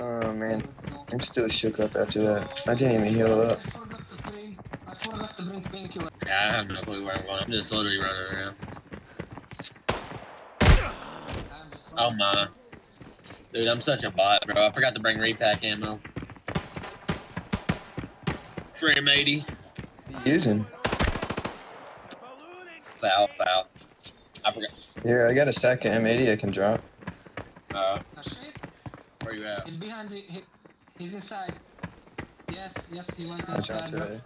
Oh man, I'm still shook up after that. I didn't even heal up. I forgot to bring. I forgot to bring painkiller. Yeah, I have no clue where I'm going. I'm just literally running around. Oh my. Dude, I'm such a bot, bro. I forgot to bring repack ammo. Frame 80. What are you using? FAL, FAL. I forgot. Here, I got a stack of M80 I can drop. Uh. Where you at? He's behind the. He, he's inside. Yes, yes, he went I'll drop inside.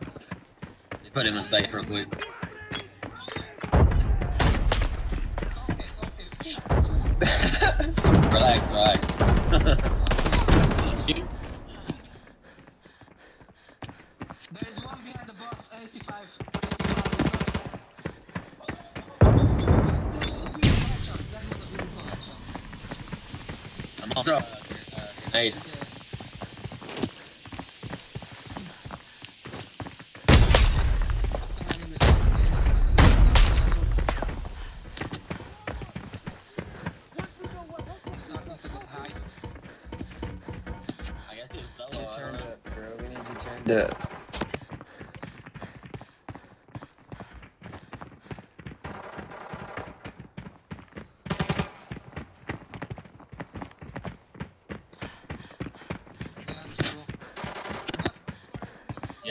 Put him in safe real quick.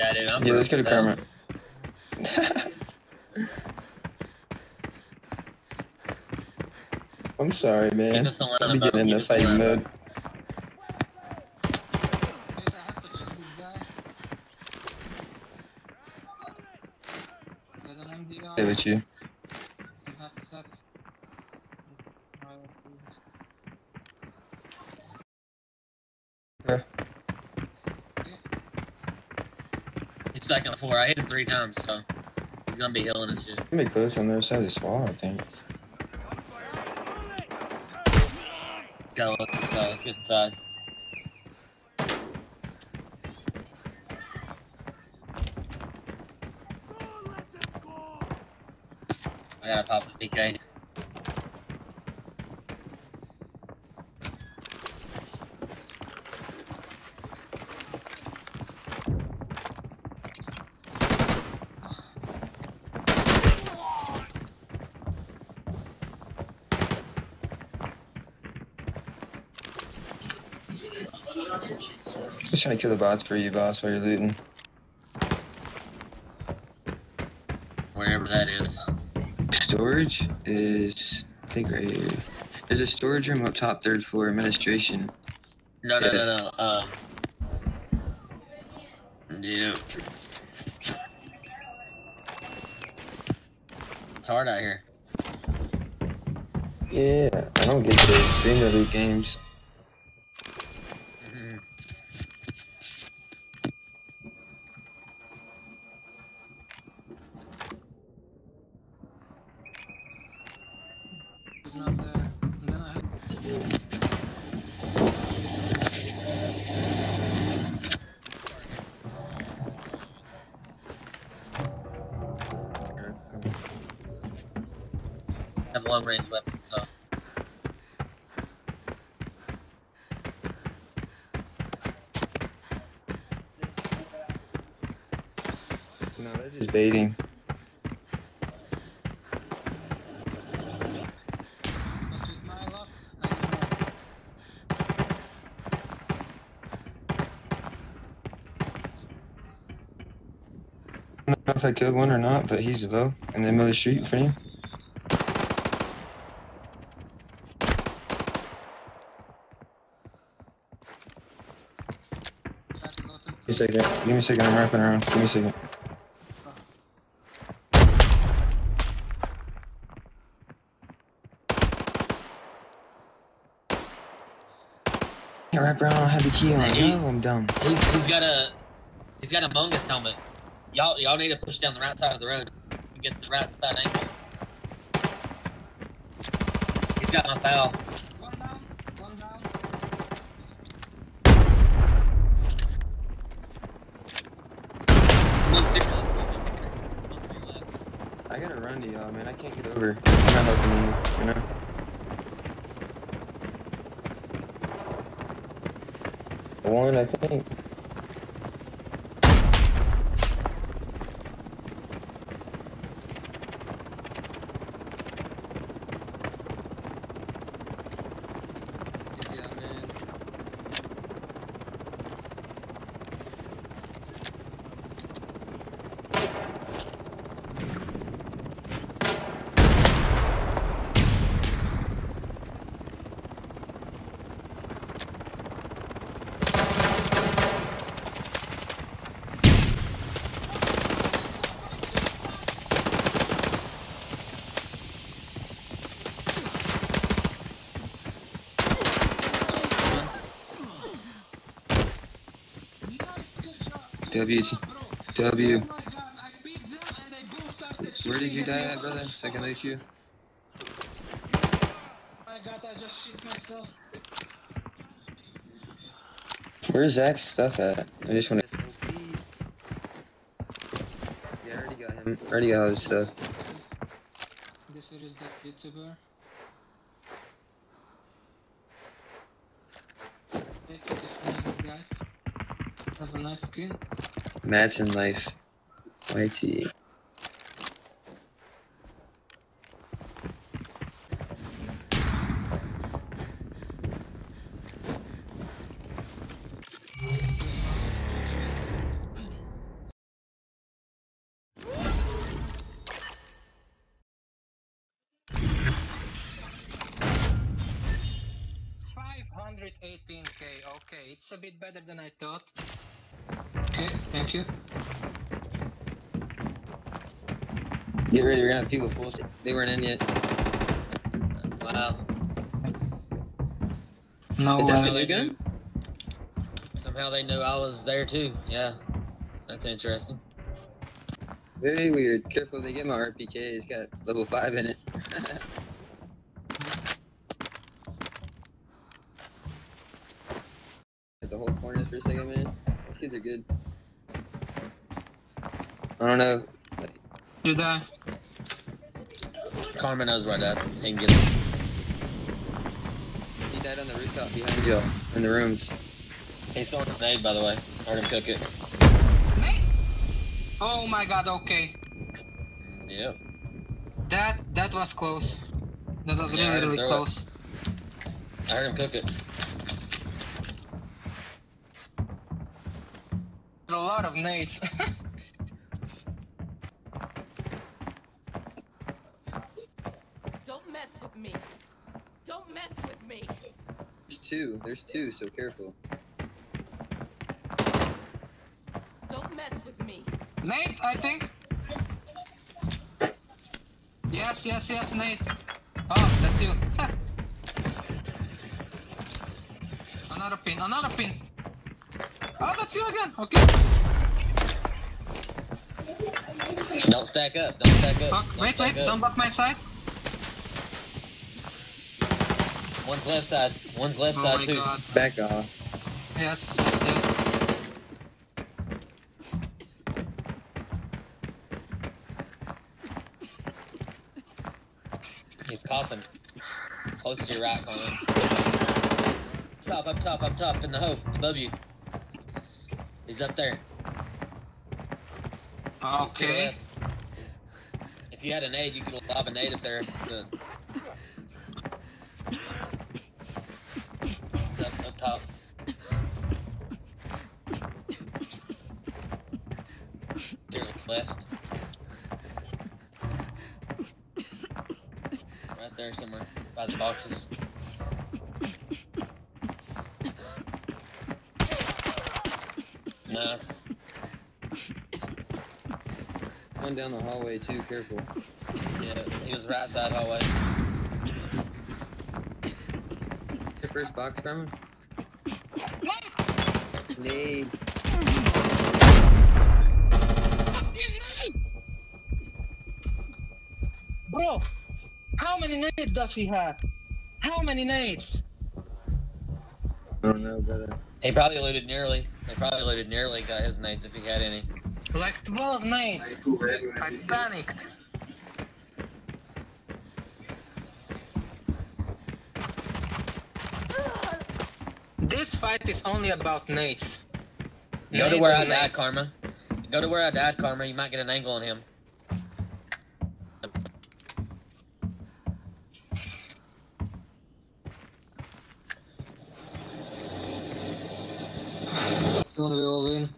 Yeah, dude. I'm Yeah, let's get a broke as hell. karma. I'm sorry, man. Keep us alone, I'll getting in Keep the us fighting alone. mode. Stay with you. Second floor. I hit him three times, so he's gonna be healing and shit. I'm gonna be close on the other side of this wall, I think. Go, let's go. Let's get inside. I gotta pop the PK. Just trying to kill the bots for you, boss, while you're looting. Wherever that is. Storage is, I think, right here. There's a storage room up top, third floor, administration. No, no, no, no. Um. Yeah. It's hard out here. Yeah, I don't get those streamer loot games. He's not there. And then I have a long range weapon, so. No, they're just baiting. but with my luck, I don't know. I don't know if I killed one or not, but he's low in the middle of the street in front of you. Try to go to Give me a second. Give me a second. I'm wrapping around. Give me a second. Yeah, wrap around. I don't have the key on. Hey. No, I'm dumb. He's, he's got a he's got a Mongus helmet. Y'all y'all need to push down the right side of the road. and Get the right side angle. He's got my FAL. One down, one down. One stick left. One stick left. I gotta run to y'all, man. I can't get over. I'm not helping you, you know? one, I think. W. W. Where did you die at, brother? So I can loot you. I just shit myself. Where's Zach's stuff at? I just want to. Yeah, I already got him. I already got his stuff. This is the YouTuber. Thank you guys. That's a nice skin. Match in life. YT. Five hundred eighteen K, okay, it's a bit better than I thought. Okay, thank you. Get ready, we're gonna have people full. They weren't in yet. Wow. No Is that way. my new gun? Somehow they knew I was there too. Yeah. That's interesting. Very weird. Careful, they get my RPK. It's got level 5 in it. Hit the whole corners for a second, man. These kids are good. I don't know. Did I? Carmen knows where that. He can get it. He died on the rooftop behind y'all in the rooms. He's throwing a grenade, by the way. Heard him cook it. Nade? Oh my god, okay. Yep. That that was close. That was Yeah, really really throw it. close. I heard him cook it. There's a lot of nades. Don't mess with me. Don't mess with me. There's two. There's two, so careful. Don't mess with me. Nade, I think. Yes, yes, yes, nade. Oh, that's you. another pin, another pin. Oh, that's you again. Okay. Don't stack up. Don't stack up. Fuck. Don't Wait, stack wait. up. Don't block my side. One's left side. One's left Oh side my too. god. Back off. Yes, yes, yes. He's coughing. Close to your right, Carmen. Top, up top, up top, in the hole, above you. He's up there. He's to the Okay. If you had an aid, you could lob an aid up there. The... He's up, up top. To left. Right there somewhere, by the boxes. Nice. One down the hallway, too. Careful. Yeah, he was right side hallway. Your first box, Carmen? Nade! Bro, how many nades does he have? How many nades? I don't know, brother. He probably looted nearly. They probably looted nearly. Got his nades if he had any. Like 12 nades. I panicked. This fight is only about nades. Go to where I and died, nades. Karma. Go to where I died, Karma. You might get an angle on him. Soon we will win.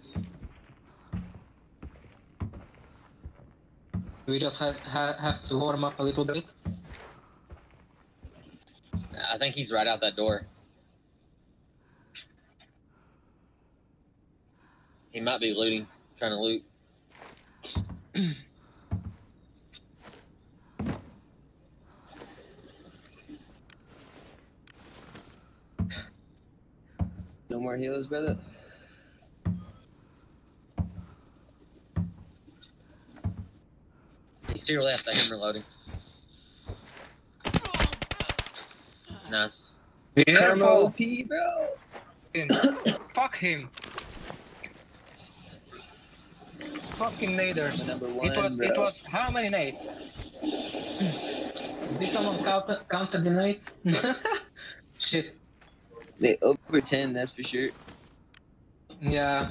We just have, ha- have to warm up a little bit. I think he's right out that door. He might be looting, trying to loot. No more healers, brother. He's to your left. I am reloading. Nice. Karma Careful! OP, bro. Him. Fuck him! Fucking naders. It was, it was, how many nades? Did someone count, counted the nades? Shit. They over 10, that's for sure. Yeah.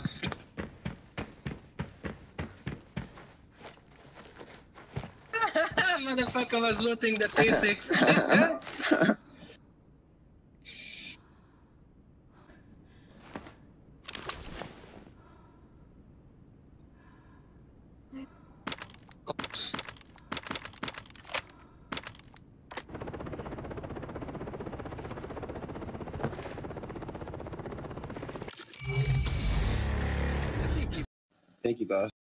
Motherfucker was looting the T6. Thank you, boss.